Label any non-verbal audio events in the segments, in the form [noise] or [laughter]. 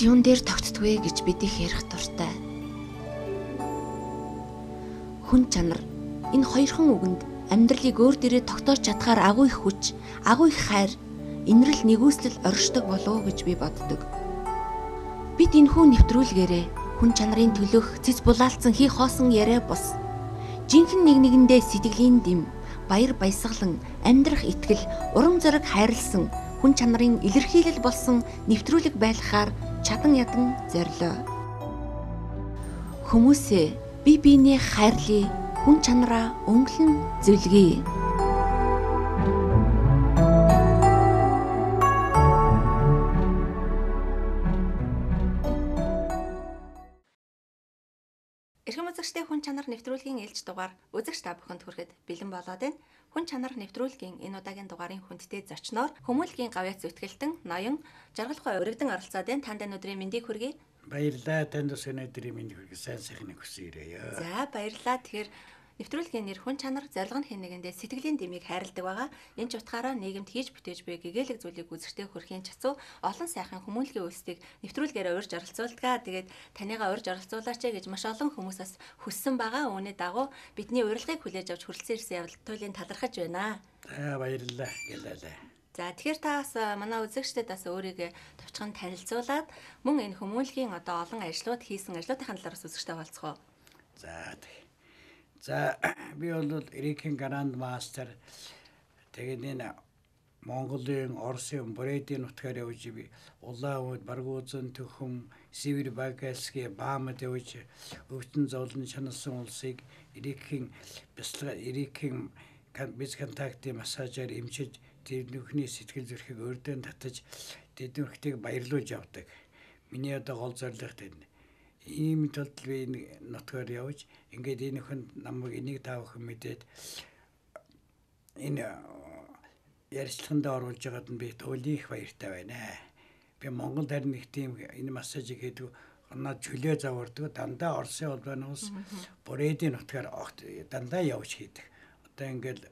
Юун дээр тогтдгүй гэж бидих ярих дуртай. Хүн чанар энэ хоёрхан үгэнд амьдралыг өөр дээрээ тогтоож чадхаар агуу их хүч, агуу их хайр, инрэл нэгүслэл оршдог болов гэж би боддог. Бид энэхүү нэвтрүүлгээрээ хүн чанарын төлөх цэц булаалцсан хий хоосон яриа бос. Жинхэнэ нэг нэгэндээ сэтгэлийн дэм, баяр баясгалан, амьдрах итгэл, урам зориг хайрлсан хүн чанарын илэрхийлэл болсон нэвтрүүлэг байлгахаар чадан ядан зорилоо. Хүмүүсээ би биенээ хайрлая, хүн чанараа өнгөлн зөвлөе. Үзэгчдээ хүн чанар нэвтрүүлгийн ээлж дугаар үзэгч та бүхэнд хүрэхэд бэлэн болоод байна. Хүн чанар нэвтрүүлгийн энэ удаагийн дугаарын хүндтэй зочноор хүмүүлгийн гавьяц зүтгэлтэн ноён жаргалгүй өргөдөн оролцоод танд өнөөдрийн мэндийг хүргэе. Баярлалаа танд ус өнөөдрийн мэндийг хүргэе. Сайн сайхныг хүсье. За баярлалаа. Тэгэхээр Нэвтрүүлгийн нэр хүн чанар зорилго нь хэн нэгэндээ сэтгэлийн дэмийг хайрладаг байгаа. Энэ ч утгаараа нийгэмд хийж бүтээж буй гэгээлэг зүйлийг үзэхтэй хүрхийн чацуу олон сайхан хүмүүнлэгийн үйлсийг нэвтрүүлгээрээ урьж оролцуулдаг. Тэгээд танийгаа урьж оролцуулаач гэж маш олон хүмүүсээс хүссэн байгаа. Үүний дагуу бидний урилгыг хүлээж авч хүрэлцэн ирсэн явдал туйлын талархаж байна. За баярлалаа. Гэлээлээ. За тэгэхээр та бас манай үзэгчдэд бас өөрийгөө товчхон танилцуулаад мөн энэ хүмүүнлэгийн одоо олон ажлууд хийсэн ажлуудын талаараас үзэгчтэй болцгоо. За тийм. За би бол Эрикийн Гранд Мастер. Тэгээд энэ Монголын Оросын Брэдийн нутгаар явж би Улаан Баргуузан төхөм Сивэр Багасгийн Баамад явж өвтөн зовлон чаналсан улсыг Эрикийн бяцлага Эрикийн биз контактын массажаар эмчиж тэр нөхний сэтгэл зүрхийг өрдөн татаж тэднэрхтийг баярлуулж явдаг. Миний одоо гол зорилго энэ ийм тулд би нутгаар явж ингээд энэ хүн намайг энийг таавах мэдээд энэ ярилцлаганд оруулж байгаад нь би их баяртай байна. Би Монгол харин их тийм энэ массажийг хийдэг над чөлөө завардаг дандаа Оросын улбаны ус Брэдийн нутгаар дандаа явж хийдэг. Одоо ингээд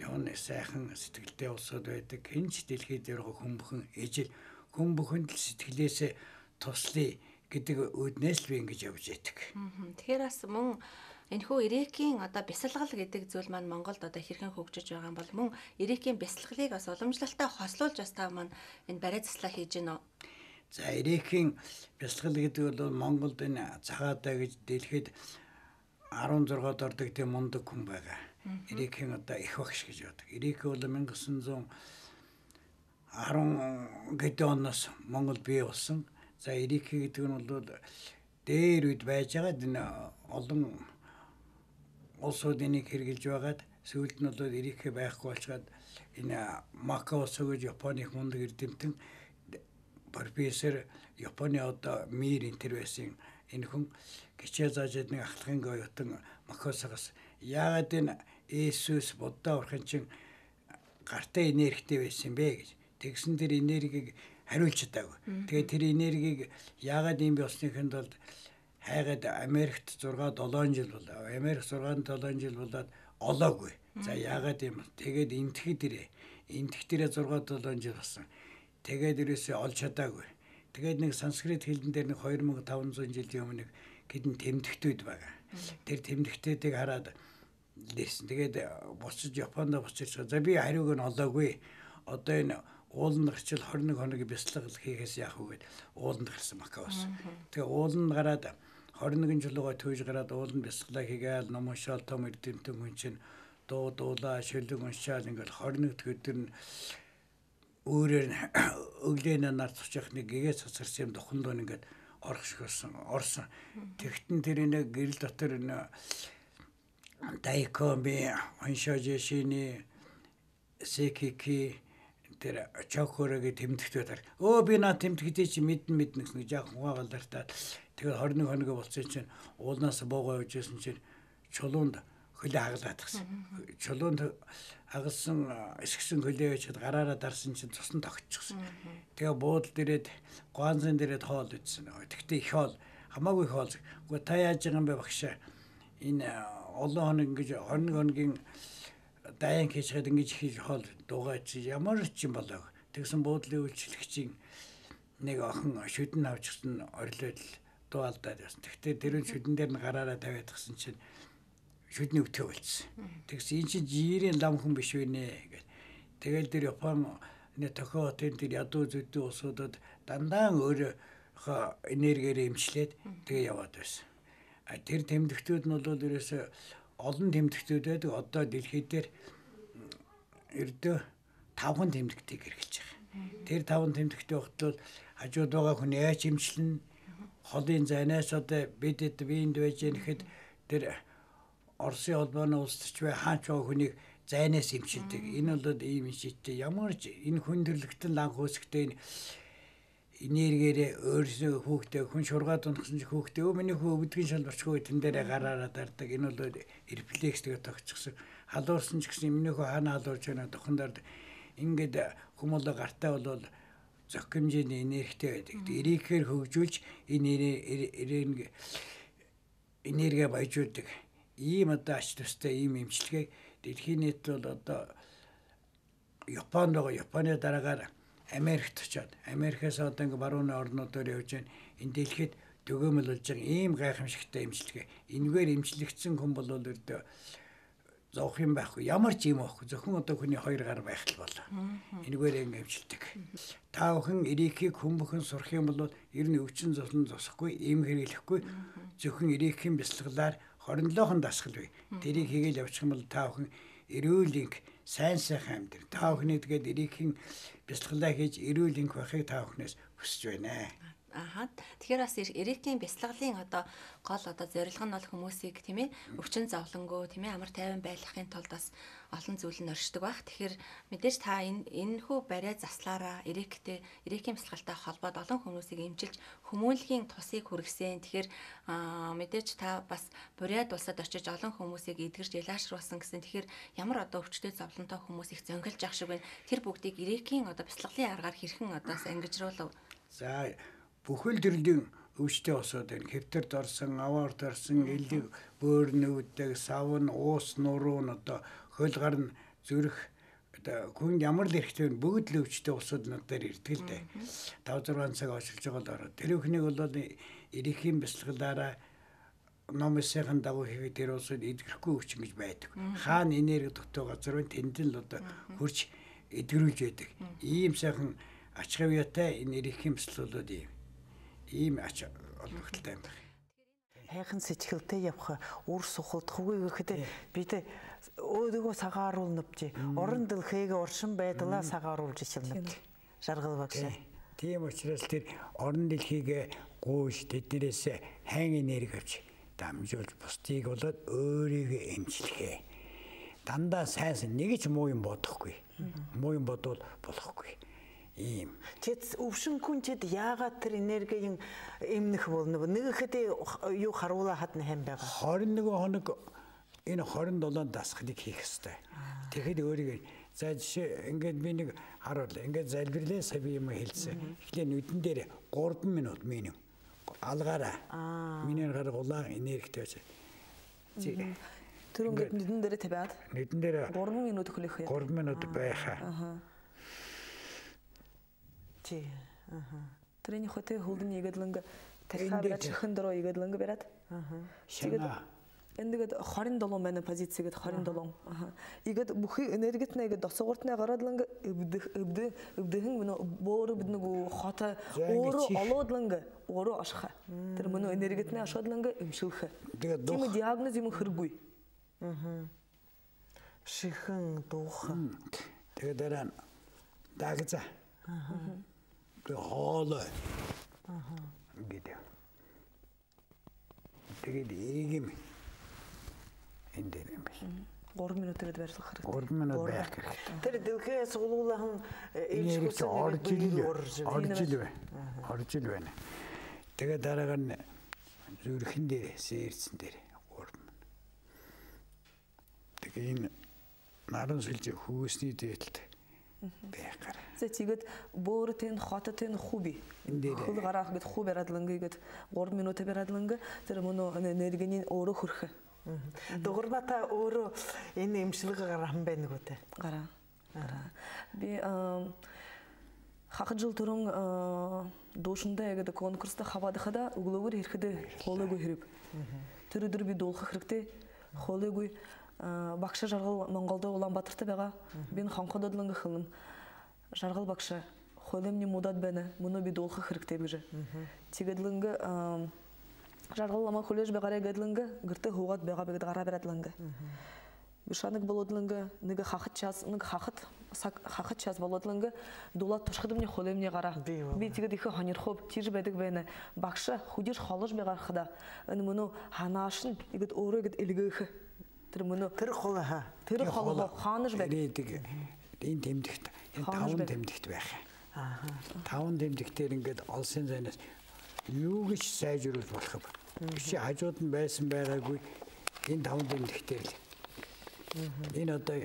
явна сайхан сэтгэлтэй улсууд байдаг. Хинч дэлхийд ярих хүн бүхэн ижил хүн бүхэнд л сэтгэлээсээ туслая гэдэг үүднээс л би ингэж явж ятдаг. Тэгэхээр бас мөн энэхүү Ирекийн одоо бясалгал гэдэг зүйл маань Монголд одоо хэрхэн хөгжиж байгаа юм бол мөн Ирекийн бясалгалыг бас уламжлалтай хослуулж бас та маань энэ барай заслаа хийж гинөө. За Ирекийн бясалгал гэдэг бол Монголд энэ цагаатаа гэж дэлхийд 16-д ордог тийм мундаг хүн байгаа. Ирекийн одоо их багш гэж байдаг. Ирек бол 1910 гэдэг оноос Монгол бий болсон. За Эрик гэдэг нь бол дээр үед байж байгаа энэ олон улсууд энийг хэрэгжилж байгаад сүүлд нь бол Эрик байхгүй болчиход энэ Макаосо гэж Японы мундаг эрдэмтэн профессор Японы одоо мир интер байсан энэ хүн гिचээ зааж нэг ахлахын гоётон Макаосоос яагаад энэ Иесус Будда урхан чин гартаа энергитэй байсан бэ гэж. Тэгсэн тэр энергийг хариулж чадаагүй. Тэгээд тэр энергийг яагаад юм болсныхэнд бол хайгаад Америкт 6 7 жил болоо. Америк 6 7 жил болоод олоогүй. За яагаад юм тэгээд энтгэд ирээ. Энтэх дээрээ 6 7 жил болсон. Тэгээд ерөөсөө олж чадаагүй. Тэгээд нэг санскрит хэлэн дээр нэг 2500 жилийн өмнө хэдэн тэмдэгтүүд байгаа. Тэр тэмдэгтүүдийг хараад лээсэн. Тэгээд буцаж Японд буцаж за би хариуг нь олоогүй. Одоо энэ ууланд гарчил 21 хоног бяцлал хийхээс яах вэ гэд ууланд гарсан Макаос. Тэгээ ууланд гараад 21 жилгоо төвж гараад ууланд бяцлалаа хийгээл ном уншаал том эрдэмтэн хүн чинь дуу дуулаа шилэг уншаал ингээл 21 өдөр нь өөрөөр нь [coughs] өглөөнө нар тучих нэг гэгээ цацарсан юм духан дуу ингээд орох шиг болсон орсон. Тэгтэн тэр нэг гэрэл дотор нэг дайкоми уншааж шини секики тэр чокхорогийн тэмдэгтээр өө би наа тэмдэгтэй чи мэдэн мэднэ гэсэн яг хувагалдартаа тэгээд 21 хоног болсон чинь уулнаас боогоо явжсэн чинь чулуунд хөлөө хагалаад гисэн. Чулуунд хагалсан эсгсэн хөлөө яачаад гараараа дарсан чинь цусан тогтчихсон. Тэгээ буудал дээрээд гуанзан дээрээд хоол идсэн. Тэгтээ их хоол хамаагүй их хоол. Уу та яаж байгаа юм бэ багшаа? Энэ олон хоног ингэж 21 хоногийн дайан хийчихэд ингэж хийж хоол дуугаач ямар ч юм болоо. Тэгсэн буудлын үйлчлэгчийн нэг охин шүдэн авчихсан орилол дуу алдаад байсан. Тэгтээ тэр нь шүдэн дээр нь гараараа тавиад гсэн чинь шүдний өвтгөө болчихсон. Тэгс эн чинь жирийн лам хүн биш вэ нэ гэх. Тэгэл тэр Япон нэ тохио хотын тэр ядуу зүдүү улсуудад дандаа өөрийнхөө энергиээр эмчлээд тэгээ яваад байсан. А тэр тэмдэгтүүд нь бол ерөөсө олон тэмдэгтүүд байдаг. Одоо дэлхийд дээр ердөө тавхан тэмдэгтийг хэрэгжилж байгаа. Тэр таван тэмдэгтийн хөлтөл хажууд байгаа хүн яаж эмчлэн холын зайнаас одоо бидэд биенд байж нэхэд тэр Оросын холбооны улсч бай хаач хүнийг зайнаас эмчилдэг. Энэ бол ийм шийдтэй ямар ч энэ хүн төрлөختөн лан хөөсгтэй энэ энергиэрээ өөрсдөө хүүхдээ хүн шургаад унахсан ч хүүхдээ өө миний хүү өвдгөн шалбарчгүй тэн дээрээ гараараа дардаг. Энэ бол рефлекс тэгээ тогтчихсон. Халуурсан ч гэсэн миний хүү хаана халуурч байна тохондор ингээд хүмүүлэ гартаа бол зохимжийн энергитэй байдаг. Эрийхээр хөгжүүлж энэ энерги баяжуулдаг. Ийм одоо ач тустай ийм имчилгээг дэлхийн нийт бол одоо Японд байгаа Японы дараагаар Америкт очиод Америкээс одоо ингээ барууны орнуудаар явж байна. Энэ дэлхийд төгөөмөл болж байгаа ийм гайхамшигтай имчилгээ. Энэгээр имчилэгдсэн хүн бол өрдөө зовх юм байхгүй. Ямар ч юм байхгүй. Зөвхөн одоо хүний хоёр гар байх л болоо. Энэгээр ингээ имчилдэг. Та бүхэн эрийхийг хүн бүхэн сурах юм бол ер нь өвчин зовлон зосхгүй, ийм хэрэглэхгүй. Зөвхөн эрийхийн бяцлаглаар 27хон дасгал бай. Тэрийг хийгээл явуучих юм бол та бүхэн эрүүл инг сайн сайхан амьдрал. Та бүхний тэгээд эрийхийн бяцлаглаа хийж эрүүл инх байхыг та бүхнээс хүсэж байна. Аха. Тэгэхээр бас эрикийн бяцлаглалын одоо гол одоо зорилго нь бол хүмүүсийг тийм ээ өвчин зовлонгөө тийм ээ амар тайван байлгахын тулд бас олон зүйл нь оршдог байх. Тэгэхээр мэдээж та энэ энэ хүү барай заслаараа эриктэй эрикийн бяцлагалтай холбоод олон хүмүүсийг эмчилж хүмүүнлэгийн тусыг хүргэсэн. Тэгэхээр мэдээж та бас буряд улсад очиж олон хүмүүсийг эдгэрч ялаашруулсан гэсэн. Тэгэхээр ямар одоо өвчтөй зовлонтой хүмүүс их зөнгөлж явах шиг байна. Тэр бүгдийг эрикийн одоо бяцлаглалын аргаар хэрхэн одоо ангижруулав? За бүхэл төрлийн өвчтэй босоод байна. Хэвтэрд орсон, аваард орсон, элэг бөөр нүүддэг, савн, уус нуруу нь одоо хөл гарна зүрх одоо хүн ямар л эрэхтэй бүгд л өвчтэй босоод над дээр ирдэг л дээ. 5 6 цаг очилж байгаа л ороо. Тэр өхнийг бол эрэхийн бяцлаглаараа номосхийн дагуу хийгээд тэр улсад эдгэрхгүй өвчин гэж байдаг. Хаана энерги дутуу газар байна тэнд л одоо хурж эдгэрүүлж байдаг. Ийм сайхан ач хавьяатай энэ эрэхийн бяцлаглууд ийм ийм ач холбогдолтой юм байна. Хайхан сэтгэлтэй явах үр сухалд хувийг гэхэд бид өөдөгөө сагааруул навж орон дэлхийг оршин байдлаа сагааруулж ичилнэ. Жаргал багш. Тийм учраас тэр орон дэлхийг гуйж тэднэрээс хайн энерги авч дамжуулж бусдыг болоод өөрийгөө эмчлэхээ. Дандаа сайнсан нэг ч муу юм бодохгүй. Муу юм бодвол болохгүй ийм. Тэд өвшин хүн тэд яагаад тэр энергийн эмнэх болно вэ? Нэгэхэд юу харуула хадна хэм байгаа. 21 хоног энэ 27 дасгалыг хийх ёстой. Тэгэхэд өөрийгөө за жишээ ингээд би нэг харуул ингээд залбирлээ сая би юм хэлсэн. Эхлээ нүдэн дээр 3 минут минимум алгаараа. Миний гараг улаан энергитэй байж. Тэр ингээд нүдэн дээр тавиад нүдэн дээр 3 минут хөлөх юм. 3 минут байхаа. Ти. Трени хоте холдын егедлинге тарихабыра чихындыро егедлинге берет. Шана. Эндигет харин долон мене позициягет харин долон. Игет бухи энергетнеге досогортне гарадлынга ибдих ибди ибдихин мына бору биднигу хата ору алодлынга ору ашха. Тир мына энергетне ашадлынга имшилха. Кими диагноз ему хыргуй. Шихын духа. Тегедерен дагыца. Хоолой. Аа. Ингээд. Тэгээд эрийг юм. Энд дээр юм биш. 3 минутад барьлах хэрэгтэй. 3 минут байх хэрэгтэй. Тэр дэлхээ суулгуулахан ээлжүүлсэн орж ил орж ил байна. Орж ил байна. Тэгээд дараагаар нь зүрхэн дээр сэрсэн дээр 3 минут. Тэгээ энэ наран сүлж хөөсний дээдлээ бекер зетигет бор тен хата тен хуби. Хул гарах гет хуб берадлынги гет гор минута берадлынги тер муну энергенин ору хурхы догурната ору эне эмшилиги гарам бен готе гара. Би э, хакы жыл турун э, дошунда эгеде конкурста хабадыхада углугур ирхиде холы гүрип түрүдүр бі долхы хрикте холы гүй Э, бақшы жарғыл монголдо улан батырты бега бен ханқы додлынга хылым жарғыл бақшы қойлым не мудат бене мұны би долха хыркте бүжі тигадлынга э, жаргыл лама холеш бегаре гадлынга гырты хугат бега бегад гара берадлынга бишанык болодлынга ныга хахыт час ныга хахыт хахыт час болодлынга дулат тушхыдым не холем не қара би тегі дейкі ғанер қоп, тир бедик бене бақшы худиш халыш бегар қыда ын мұны ғанашын егіт оры игит үхі тэр мөнө тэр хол тэр хол хаанаж бай Ирээдэг энэ тэмдэгт энэ таван тэмдэгт байх. Аа. Таван тэмдэгтэр ингээд олсын зайнаас юу гэж сайжруулах болох вэ? Биш хажууд нь байсан байгаагүй энэ таван тэмдэгтэр л. Энэ одоо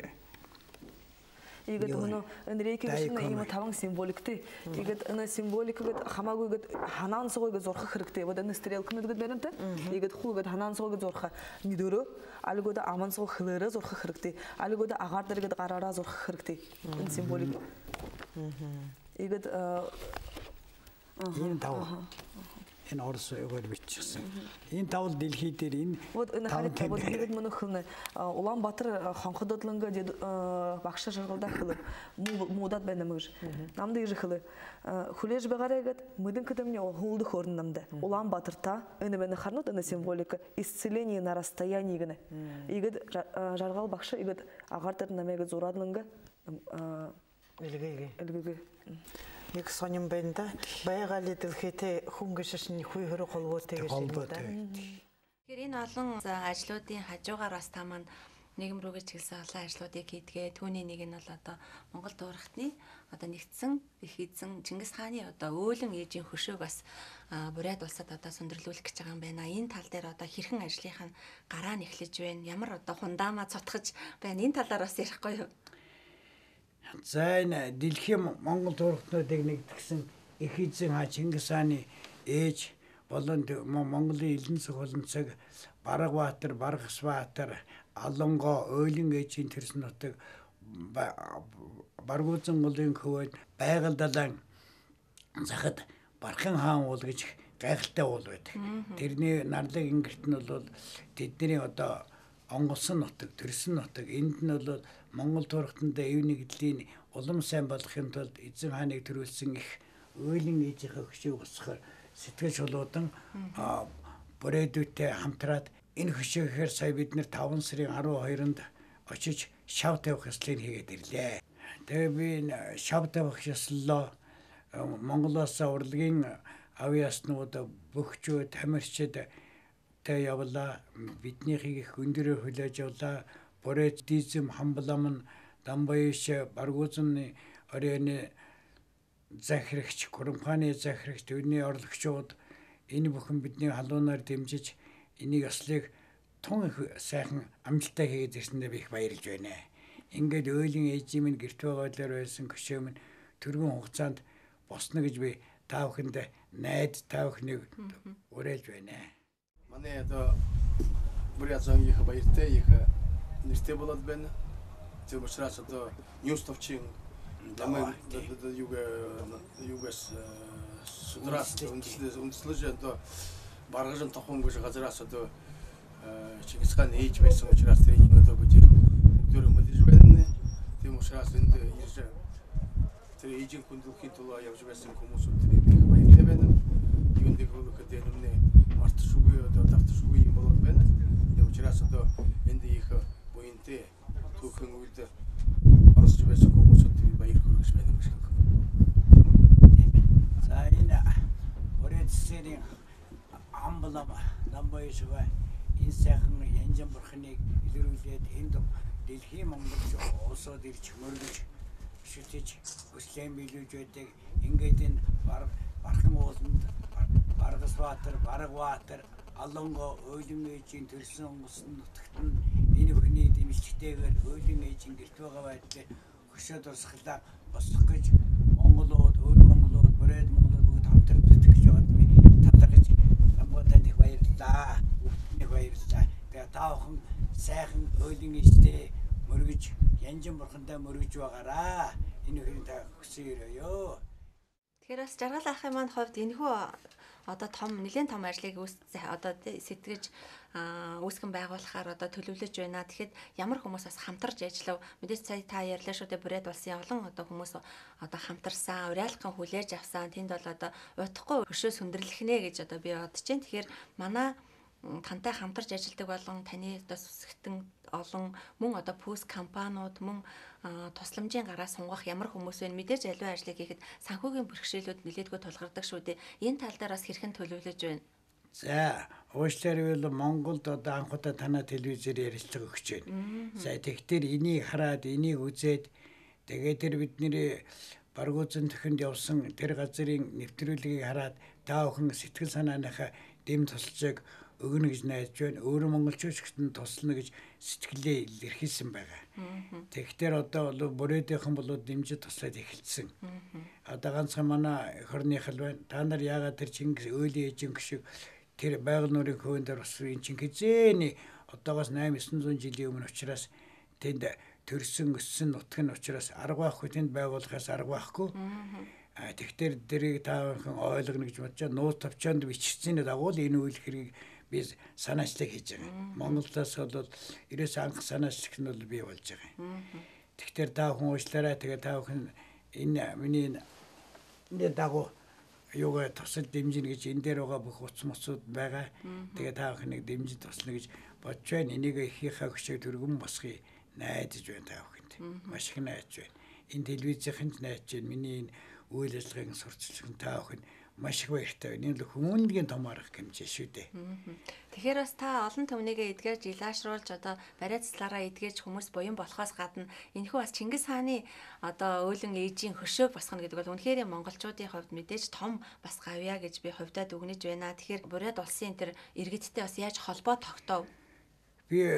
игет уну энреки гышна има таван символикти игет ына символик гет хамагу гет ханан сой гет зорха хиркте вот ына стрелка гет беренте. Игет хул гет ханан сой гет зорха нидуру алгода аман сой хилера зорха хиркте алгода агардер гет гарара зорха хиркте ин символик. Игет ин тау энэ орос өгөөр бичсэн. Энэ тавл дэлхий дээр энэ вот энэ халитта вот гэрд мөнөхнө Улаанбаатар хонхододлонго дед багша жаргалда хылы муудат бэнэ мыж. Намды ижи хылы. Хулеж багарегат мыдын кытымне хулды хорнамды. Улаанбаатарта эне бэнэ харнут эне символика исцеление на расстоянии гэнэ. Игид жаргал багша игид агартар намеге зурадлонго. Элге элге. Элге. Нэг сонирн байна да. Байгаали дэлхийтэй хүн гişшин хүй хөрө холбоотой гэж юм да. Тэгэхээр энэ олон ажлуудын хажуугаар бас та маань нийгэм рүүгээ чиглэсэн олон ажлуудыг хийдгээ. Түүний нэг нь бол одоо Монгол дуурхтны одоо нэгдсэн их эзэн Чингис хааны одоо өөлөн ээжийн хөшөөг бас бурайд улсад одоо сөндөрлүүлэх гэж байгаа юм байна. Энэ тал дээр одоо хэрхэн ажлынхаа гараа нэхлэж байна? Ямар одоо хундаамаа цутгаж байна? Энэ талаар бас ярихгүй юу? За энэ дэлхийн Монгол зургтнуудыг нэгдгсэн их эзэн хаа Чингис хааны ээж болон Монголын болон цаг Барагбаатар, Баргасбаатар, Алонго, Ойлин ээжийн тэрс нутаг Баргуузан голын хөвөд байгаль далайн захад Бархан хаан уул гэж гайхалтай уул байдаг. Тэрний нарлаг ингэрт нь бол тэдний одоо онгосон нутаг, төрсөн нутаг энд нь бол Монгол турхтанд эв нэгдлийн улам сайн болохын тулд эзэн хааныг төрүүлсэн их өөлөн ээжийнхээ хөшөөг усахаар сэтгэл шулуудан бүрээдүүтэй хамтраад энэ хөшөөхээр сая бид нэр 5 сарын 12-нд очиж шав тавих ёслыг хийгээд ирлээ. Тэгээ би шав тавих ёслоо Монголоос урлагийн авиаснууд бөхчөө тамирчид та явлаа биднийхийг их өндөрөөр хүлээж авлаа Борец дизм хамбалам Дамбаяш Баргуузны оройны захирагч Курамханы захирагч түүний орлогчууд энэ бүхэн бидний халуунаар дэмжиж энийг ослыг тун их сайхан амжилттай хийгээд ирсэндээ би их баярлж байна. Ингээд өөлийн ээжийн минь гэрт байгаалаар байсан хөшөө минь тэрүүн хугацаанд босно гэж би та бүхэнд найд та бүхнийг уриалж байна. Манай одоо бүрийн азан их баяртай их нэртэй болоод байна. Тэр учраас одоо News товчийн намайг юуг юугас судраас үндэслэж үндэслэж одоо баргажин тохон гэж газраас одоо Чингис хаан ээж байсан учраас тэр юм одоо бүж өдөр мэдэж байна. Тийм учраас энд ирж тэр ээжийн хүндрэлхийн тулаа явж байсан хүмүүсүүд тэрийг баярлалаа байна. Юунд нэг хөлөөхөд энэ мартшгүй одоо давтшгүй юм болоод байна. Тийм учраас одоо энд их буянтэй түүхэн үед оросч байсан хүмүүсүүд би баяр хүргэж байна юм шиг. За энэ Борецсэрийн амбалам намбайшгаа энэ сайхан янжин бурхныг илрүүлээд энд дэлхийн монголч улсууд ирж мөргөж шүтэж өслэм билүүж байдаг ингээд энэ бархан ууланд Баргасбаатар, Барагбаатар, Алонго, Ойлон ээжийн төрсөн онгоцны нутагт нь энэ бүхний дэмжлэгтэйгээр Ойлон ээжийн гэрт байгаа байдлаа хөшөөд урсгалаа босгох гэж Монголууд, өөр Монголууд, бүрээд Монголууд бүгд хамтарч зүтгэж байгаад би талархаж намгуудад их баярлалаа. Их баярлалаа. Тэгээ та бүхэн сайхан Ойлон ээжтэй мөргөж, янжин бурхандаа мөргөж байгаараа. Энэ бүхний та хүсье өрөөё. Тэгэхээр бас жаргал ахын маань хувьд энэхүү одоо том нэгэн том ажлыг одоо сэтгэж үүсгэн байгуулахаар одоо төлөвлөж байна. Тэгэхэд ямар хүмүүс бас хамтарч ажиллав. Мэдээж сая та ярьлаа шүү дээ бүрээд улсын олон одоо хүмүүс одоо хамтарсан, уриалган хүлээж авсан. Тэнд бол одоо удахгүй хөшөө сүндэрлэх нэ гэж одоо би бодож байна. Тэгэхээр манай тантай хамтарч ажилладаг болон таны одоо сүсгтэн олон мөн одоо пүүс компаниуд мөн тусламжийн гараа сунгах ямар хүмүүс вэ мэдээж аливаа ажлыг хийхэд санхүүгийн бэрхшээлүүд нэлээдгүй тулгардаг шүү дээ. Энэ тал дээр бас хэрхэн төлөвлөж байна? За, уучлаарай бол Монголд одоо анх удаа танаа телевизээр ярилцлага өгч байна. За, тэгтэр энийг хараад, энийг үзээд тэгээд тэр бидний баргуузын төхөнд явсан тэр газрын нэвтрүүлгийг хараад та бүхэн сэтгэл санааныхаа дэм тусалцыг өгнө гэж найдаж байна. Өөрөө монголчууд гэхдээ туслана гэж сэтгэлээ илэрхийлсэн байгаа. Тэгэхээр одоо бол бүрээдийнхэн бол дэмжиж туслаад эхэлсэн. Одоо ганцхан манай хорныхал байна. Та нар яагаад тэр Чингис өөлийн эжин гişиг тэр байгаль нуурын хөвөн дээр бас энэ чин хизээний одоогоос 8 900 жилийн өмнө учраас тэнд төрсөн өссөн нутг нь учраас арга байхгүй тэнд байгуулахаас арга байхгүй. Тэгэхээр дэрийг та бүхэн ойлгоно гэж бодож нууц тавчаанд бичсэн дагуу энэ үйл хэрэг би санаачлаг хийж байгаа. Монголоос бол ерөөс анх санаачлах нь бол би болж байгаа. Тэгэхээр та хүн уучлаарай тэгээ та бүхэн энэ миний энэ дагуу юугаа тусал дэмжинэ гэж энэ дээр байгаа бүх уц муцуд байгаа. Тэгээ та бүхнийг дэмжиж туслана гэж бодож байна. Энийг ихийнхаа хүчийг төргөн босхий найдаж байна та бүхэнд. Маш их найдаж байна. Энэ телевизийнхэн найдаж байна. Миний энэ үйл ажиллагааг сурчилсан та бүхэнд маш их баяртай байна. Энэ л хүмүүнлэгийн том арга хэмжээ шүү дээ. Тэгэхээр бас та олон төмнийгээ эдгээрж илаашруулж одоо барайцлаараа эдгээрж хүмүүс буян болохоос гадна энэхүү бас Чингис хааны одоо өөлөн ээжийн хөшөөг босгоно гэдэг бол үнэхээр монголчуудын хувьд мэдээж том бас гавья гэж би хувьдаа дүгнэж байна. Тэгэхээр бурайд улсын тэр иргэдтэй бас яаж холбоо тогтов? Би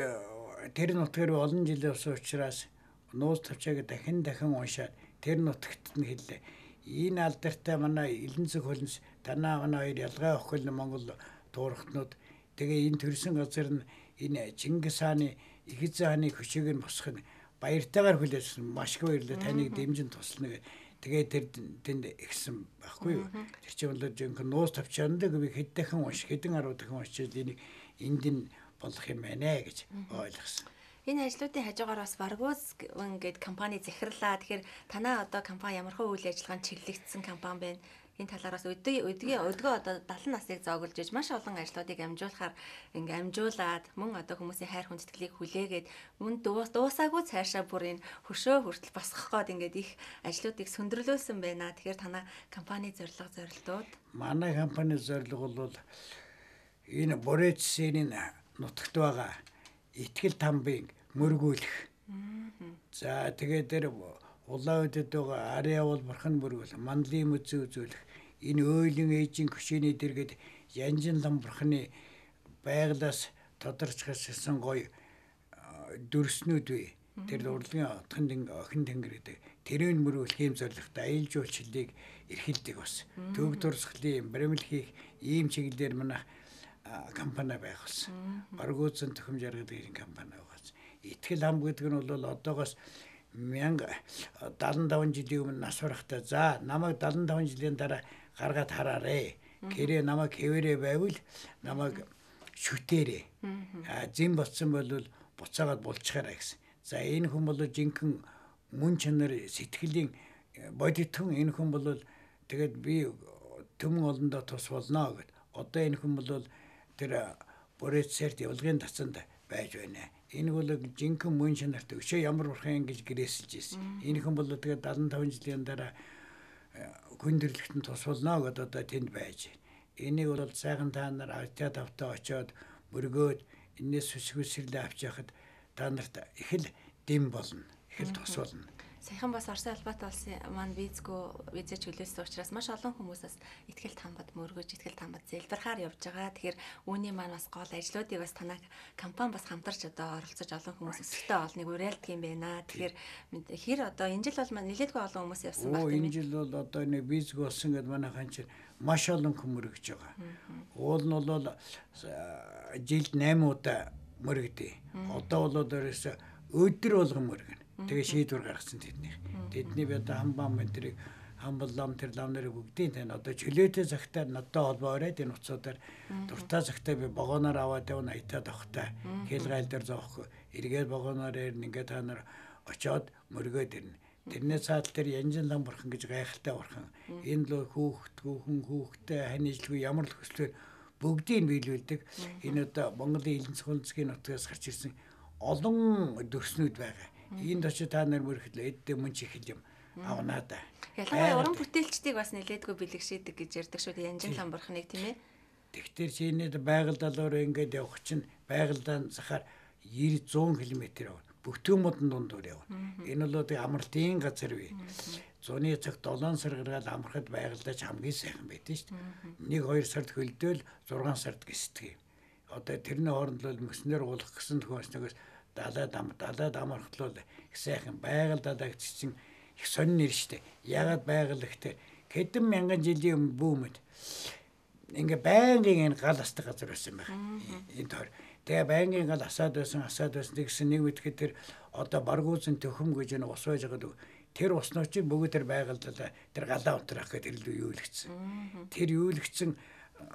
тэр нутгаар олон жил явсан учраас нууц тавчааг дахин дахин уншаад тэр нутагт нь хэллээ энэ алдартай манай Илэнцэг хөлнс танаа манай хоёр ялгаа охил Монгол туурхтнууд тэгээ энэ төрсэн газар нь энэ Чингис хааны Ихэзэн хааны хөшөөг нь босох нь баяртайгаар хүлээсэн маш их баярлалаа таныг дэмжин туслана гэ. Тэгээ тэр тэнд ихсэн байхгүй юу. Тэр чинь бол жинхэнэ нуус тавчаанд би хэдхэн унш хэдэн 10 дахин уншиж энийг энд нь болох юм байна гэж ойлгосон. Энэ ажлуудын хажуугаар бас Vargos гэдэг компани захирлаа. Тэгэхээр танаа одоо компани ямархуу үйл ажиллагаанд чиглэгдсэн компани байна. Энэ талаараас өдөө өдгөө өдгөө одоо 70 насныг зоогулж иж маш олон ажлуудыг амжуулахаар ингээ амжуулаад мөн одоо хүмүүсийн хайр хүндэтгэлийг хүлээгээд мөн дуусаагүй цаашаа бүр энэ хөшөө хүртэл босгох гээд ингээд их ажлуудыг сөндөрлөөсөн байна. Тэгэхээр танаа компани зорилго зорилтууд манай компани зорилго бол энэ Борецсийн нутагт байгаа итгэл тамбыг мөргүүлэх. За тэгээд тэр улаан үдэд байгаа ари явал бурхан мөргүүл мандлын мүзээ үзүүлэх. Энэ өөлөн ээжийн хөшөөний дэргэд янжин лам бурханы байглаас тодорч гисэн гоё дүрснүүд бий. Тэр урлагийн отхон охин тэнгэр гэдэг. Тэрийн мөрүүлэх юм зорилготой аялал жуулчлалыг эрхэлдэг бас. Төг дурсгалын баримл хийх ийм чиглэлээр манайх компани байх болсон. Баргуузын төхөм жаргал компани байгаас. Итгэл хам гэдэг нь бол одоогоос 1075 жилийн өмнө нас барахтаа за намайг 75 жилийн дараа гаргаад хараарэ. Гэрээ намайг хэвээрээ байвал намайг шүтээрээ. А зин болцсон бол буцаагаад булчгаараа гэсэн. За энэ хүн бол жинхэнэ мөн чанар сэтгэлийн бодитон энэ хүн бол тэгээд би төмөн олондоо тус болно гэд. Одоо энэ хүн бол тэр Борецерт явлагын тацанд байж байна. Энэ бол жинхэнэ мөн шинарт өшөө ямар бурхан гэж гэрээсэлж ирсэн. Энэ хүн бол тэгээд 75 жилийн дараа хүндэрлэгтэн тус болно гэдээ одоо тэнд байж. Энийг бол сайхан та нар артиа тавтаа очоод мөргөөд энэс сүсгүсэрлээ авч яхад та нарт их л дэм болно. Их л тус болно. Саяхан бас Орсын албатай улсын маань визгүй визэж хүлээсэн учраас маш олон хүмүүсээс ихтгэл тамбад мөргөж ихтгэл тамбад зэлбэрхаар явж байгаа. Тэгэхээр үүний маань бас гол ажлуудыг бас танаа компани бас хамтарч одоо оролцож олон хүмүүс өсөлтөө олныг уриалдаг юм байна. Тэгэхээр хэр одоо энэ жил бол маань нэлээдгүй олон хүмүүс явсан байна. Энэ жил бол одоо нэг визгүй болсон гэдээ манайхан чинь маш олон хүн мөргөж байгаа. Уул нь бол жилд 8 удаа мөргөдөө. Одоо бол өөрөөсөө өдөр болгон мөргөнө. Тэгээ шийдвэр гаргасан тэдний. Тэдний би одоо хамбан ментрийг хамбал лам тэр лам нэр бүгдийн тань одоо чөлөөтэй цагтаа надтай холбоо ороод энэ уцуудаар дуртай цагтаа би богоноор аваад явна аятаа тохтой хэл гайл дээр зоохгүй эргээд богоноор ирнэ ингээд та нар очоод мөргөөд ирнэ. Тэрний цаатал тэр янжин лам бурхан гэж гайхалтай бурхан. Энэ л хүүхэд хүүхэн хүүхдээ ханижилгүй ямар л хөслөөр бүгдийг биелүүлдэг. Энэ одоо Монголын элен цэцгийн нутгаас гарч ирсэн олон дөрснүүд байгаа энд очиж та нар мөрөхлөө эддээ мөн чихэл юм авнаа да. Ялангуяа уран бүтээлчдийг бас нэлээдгүй бэлэгшээдэг гэж ярьдаг шүү дээ. Янжин ламбархныг тийм ээ. Тэгтэр чинээд байгаль далуур ингээд явах чинь байгальдаа захаар 90 100 км явна. Бүхтэн модон дундуур явна. Энэ бол одоо амралтын газар бий. Зуны цагт 7 сар гаргаад амрахад байгальдаа ч хамгийн сайхан байдэн шүү дээ. 1 2 сард хөлдөөл 6 сард гисдэг. Одоо тэрний хооронд л мөснөр уулах гэсэн төхөөс нэгээс далай дам далай дамархлол их сайхан байгаль далайг чинь их сонин нэр штэ. Ягаад байгаль ихтэй хэдэн мянган жилийн бүүмэд ингээ байнгын энэ гал астах газар байсан байх. Энэ төр. Тэгээ байнгын гал асаад байсан, асаад байсан гэсэн нэг үтгэд тэр одоо баргуузын төхөм гэж энэ ус байж байгаа тэр усноо чи бүгд тэр байгальдаа тэр галаа унтрах гэдэг тэр юу илгэсэн. Тэр юу илгэсэн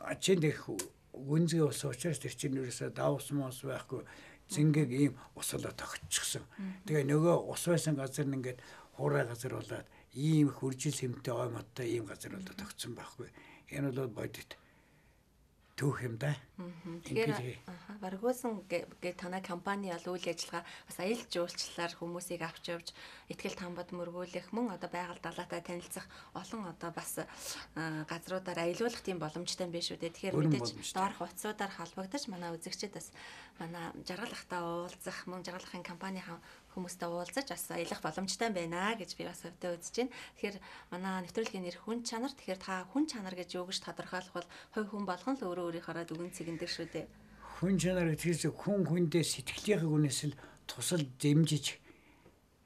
ачийн дэх гүнзгий ус учраас тэр чинь ерөөсө давс мос байхгүй зингийг ийм усалаа тогтчихсон. Тэгээ нөгөө ус байсан газар нь ингээд хуурай газар болоод ийм их үржил хэмтэй ой модтой ийм газар болоод тогтсон байхгүй. Энэ бол бодит түүх юм да. Тэгэхээр Баргуусан гэ танай компани бол үйл ажиллагаа бас аялал жуулчлалаар хүмүүсийг авч явж ихтгэл тамбад мөргүүлэх мөн одоо байгаль далаатай танилцах олон одоо бас газруудаар аялуулах тийм боломжтой юм биш үү. Тэгэхээр мэдээж доорх утсуудаар холбогдож манай үзэгчид бас манай жаргал ахтай уулзах мөн жаргал ахын компани хүмүүстэй уулзаж бас аялах боломжтой байна гэж би бас өвдөө үзэж байна. Тэгэхээр манай нэвтрүүлгийн нэр хүн чанар. Тэгэхээр та хүн чанар гэж юу гэж тодорхойлох бол хувь хүн болгон л өөрөө өөрийнхөө дүгэн цэгэндэг шүү дээ. Хүн чанар гэхээс хүн хүндээ сэтгэлийнхээ гүнээс л тусал дэмжиж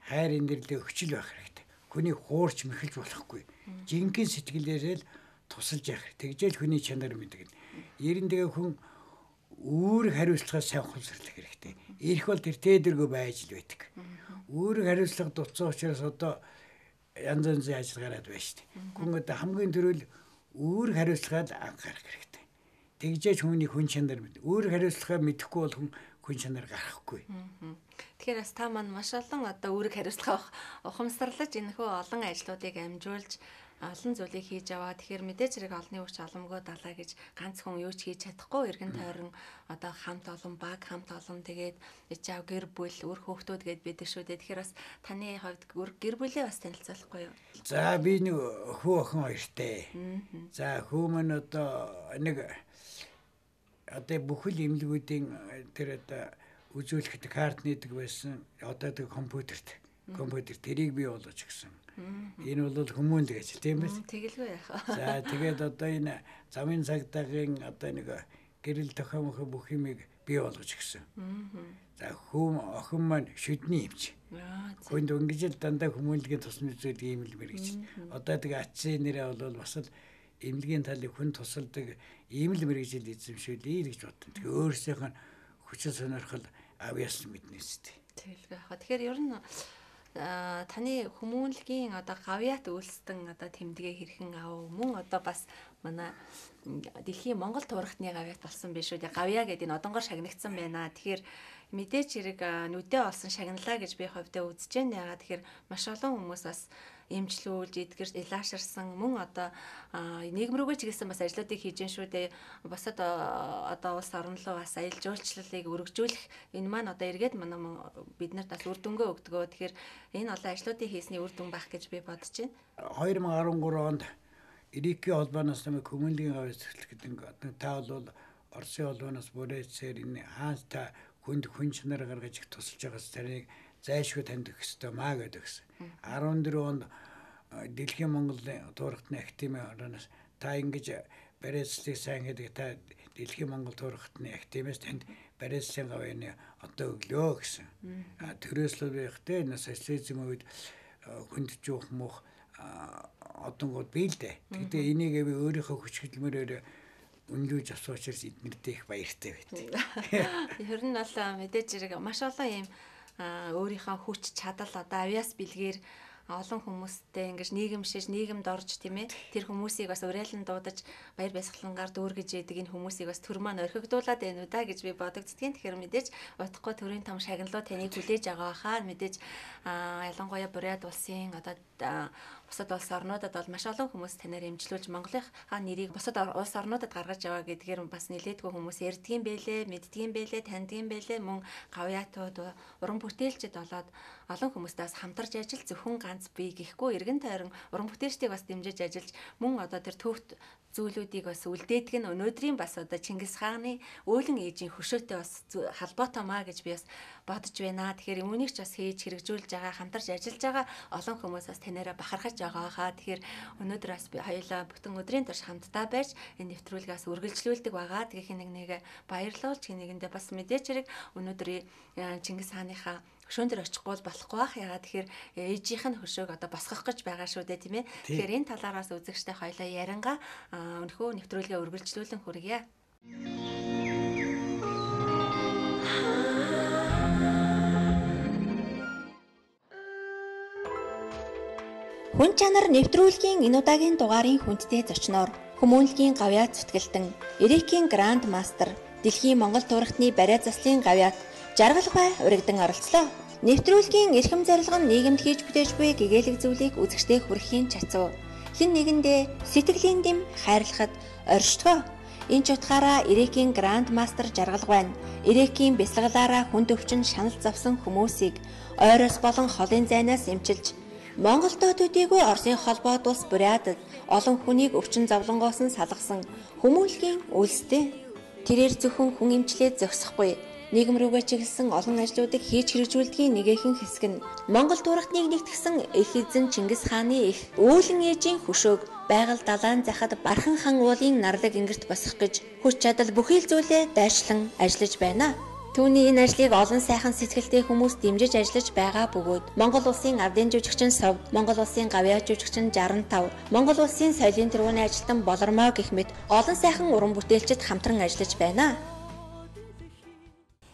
хайр инэрлээ өчл байх хэрэгтэй. Хүний хуурч мэхэлж болохгүй. Жинхэнэ сэтгэлээрээ л тусалж явах. Тэгжэл хүний чанар мэдгэн. Ерэн тэгээ хүн үүрэг хариуцлагаа сайн ухамсарлах хэрэгтэй ирэх бол тэр тээдэргүй байж л байдаг. Үүрэг хариуцлага дутсан учраас одоо янз янзын ажиллагаараад байна шүү дээ. Хүн одоо хамгийн түрүүл үүрэг хариуцлагад анхаарах хэрэгтэй. Тэгжээч хүний хүн чанар мэд. Үүрэг хариуцлагаа мэдэхгүй бол хүн хүн чанар гарахгүй. Тэгэхээр бас та маань маш олон одоо үүрэг хариуцлага ухамсарлаж энэхүү олон ажлуудыг амжуулж олон зүйлийг хийж аваа. Тэгэхээр мэдээж хэрэг олны өвч оломгоо далаа гэж ганц хүн юу ч хийж чадахгүй. Иргэн тойрон одоо хамт олон баг хамт олон тэгээд ичаав гэр бүл үр хүүхдүүд гэд байдаг шүү дээ. Тэгэхээр бас таны хувьд гэр бүлээ бас танилцуулахгүй юу? За би нэг хүү охин хоёртэй. За хүү мань одоо нэг одоо бүхэл имлгүүдийн тэр одоо үзүүлэхэд карт нээдэг байсан. Одоо тэг компьютерт компьютер тэрийг бий болгож гисэн Энэ бол хүмүүнд гэж тийм биз? Тэгэлгүй яах. За тэгээд одоо энэ замын цагдаагийн одоо нэг гэрэл тохиомох бүх юмыг бий болгож гисэн. За хүм охин маань шүдний юмч. Хүнд ингэж л дандаа хүмүүнлэгийн тусмын зүйл ийм л мэрэгч. Одоо тэгээ ачийн нэрээ бол бас л эмнэлгийн талыг хүн тусалдаг ийм л мэрэгжил эзэмшүүлээ гэж бодсон. Тэгээ өөрсдийнх нь хүчин сонирхол авьяас мэднэс тээ. Тэгэлгүй яах. Тэгэхээр ер нь таны хүмүүнлэгийн одоо гавьяат үйлстэн одоо тэмдэгэ хэрхэн ав мөн одоо бас манай дэлхийн Монгол туурхтны гавьяат болсон биш үү? Гавья гэдэг энэ одонгор шагнагдсан байна. Тэгэхээр мэдээч хэрэг нүдэ олсон шагналаа гэж би хувьдаа үзэж байна. Ягаад тэгэхээр маш олон хүмүүс бас эмчлүүлж эдгэр илааширсан мөн одоо нийгэм рүүгээ ч гэсэн бас ажлуудыг хийж гэн шүү дээ. Босод одоо улс орн руу бас аялал жуулчлалыг өргөжүүлэх энэ маань одоо эргээд манай биднэрт бас үр дүнгээ өгдөгөө. Тэгэхээр энэ олон ажлуудыг хийсний үр дүн байх гэж би бодож байна. 2013 онд Ирикийн холбооноос намайг хүмүүнлэгийн цэцлэх гэдэг та бол Оросын холбооноос бүрээсээр энэ хаан та хүнд хүн чанар гаргаж их тусалж байгаас тэрийг зайлшгүй таньдах хэрэгтэй маа гэдэг гэсэн. 14 онд Дэлхийн Монголын туурхтны академи ороноос та ингэж барьцлыг сайн гэдэг та Дэлхийн Монгол туурхтны академиас танд барьцлын гавьяаны одоо өглөө гэсэн. Байхтэй энэ социализм үед хүнд жуух мөх одонгууд бий л дээ. Тэгтээ энийг би өөрийнхөө хүч хөдөлмөрөөр үнлүүлж авсан учраас эднэртэй их баяртай байт. [laughs] Ер нь бол мэдээж зэрэг маш олон юм өөрийнхөө хүч чадал одоо авиас бэлгээр олон хүмүүстэй ингэж нийгэмшиж нийгэмд орж тийм ээ тэр хүмүүсийг бас уриалан дуудаж баяр баясгалангаар дүүргэж яадаг энэ хүмүүсийг бас төр маань орхигдуулаад байна уу да гэж би бодогддгийн тэгэхээр мэдээж утгагүй төрийн том шагналуу таныг хүлээж байгаа хаа мэдээж ялангуяа Бурят улсын одоо бусад улс орнуудад бол маш олон хүмүүс танаар эмчлүүлж Монголынхаа нэрийг бусад улс орнуудад гаргаж яваа гэдгээр бас нилээдгүй хүмүүс ярьдгийн бэлээ, мэддгийн бэлээ, таньдгийн бэлээ мөн гавьяатууд уран бүтээлчд болоод олон хүмүүстээс хамтарч ажил зөвхөн ганц бие гэхгүй эргэн тойрон уран бүтээлчдийг бас дэмжиж ажиллаж мөн одоо тэр төвхт зүйлүүдийг бас үлдээдэг нь өнөөдрийн бас одоо Чингис хааны өөлөн ээжийн хөшөөтэй бас халбоотой маа гэж би бас бодож байна. Тэгэхээр үүнийг ч бас хийж хэрэгжүүлж байгаа, хамтарч ажиллаж байгаа олон хүмүүс бас танаараа бахархаж байгаа хаа. Тэгэхээр өнөөдөр бас би хоёулаа бүтэн өдрийн турш хамтдаа байж энэ нэвтрүүлгээс үргэлжлүүлдэг байгаа. Тэгэхээр нэг нэг баярлуулж хэнийг бас мэдээч хэрэг өнөөдөр э, Чингис хааныхаа хөшөөн дээр очихгүй бол болохгүй бах. Ягаад тэгэхээр ээжийнх нь хөшөөг одоо босгох гэж байгаа шүү дээ тийм ээ. Тэгэхээр энэ талаараас үзэгчтэй хоёлаа яранга өнөхөө нэвтрүүлгээ үргэлжлүүлэн хүргье. Хүн чанар нэвтрүүлгийн энэ удаагийн дугаарын хүндтэй зочноор хүмүүнлэгийн гавьяат зүтгэлтэн Эрикийн Гранд Мастер Дэлхийн Монгол туурхтны бариа заслын гавьяат жаргал бай урагдан оролцлоо. Нэвтрүүлгийн эрхэм зорилго нь нийгэмд хийж бүтээж буй гэгээлэг зүйлийг үзэгчдэд хүрэхийн чацуу. Хин нэгэндээ сэтгэлийн дэм хайрлахад оршдгоо. Энэ ч утгаараа Ирекийн Гранд Мастер жаргал байна. Ирекийн бясалгалаараа хүнд өвчин шанал завсан хүмүүсийг ойроос болон холын зайнаас эмчилж Монголдо төдийгүй Оросын холбоод улс Бурятад олон хүнийг өвчин зовлонгоос нь салгасан хүмүүнлэгийн үлстэй. Тэрээр зөвхөн хүн эмчлээд зогсохгүй нийгэм рүүгээ чиглэсэн олон ажлуудыг хийж хэрэгжүүлдгийн нэгэн хэсэг нь Монгол турхтныг нэгтгсэн их эзэн Чингис хааны их үүлэн ээжийн хөшөөг байгаль далайн захад бархан хан уулын нарлаг ингэрт босгох гэж хүч чадал бүхий л зүйлээ дайрчлан ажиллаж байна. Түүний энэ ажлыг олон сайхан сэтгэлтэй хүмүүс дэмжиж ажиллаж байгаа бөгөөд Монгол улсын ардын жүжигчин Сов, Монгол улсын гавьяа жүжигчин 65, Монгол улсын соёлын тэргүүний ажилтан Болормоо гэх мэт олон сайхан уран бүтээлчид хамтран ажиллаж байна.